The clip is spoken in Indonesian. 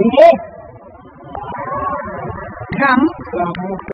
Ini. Ramos.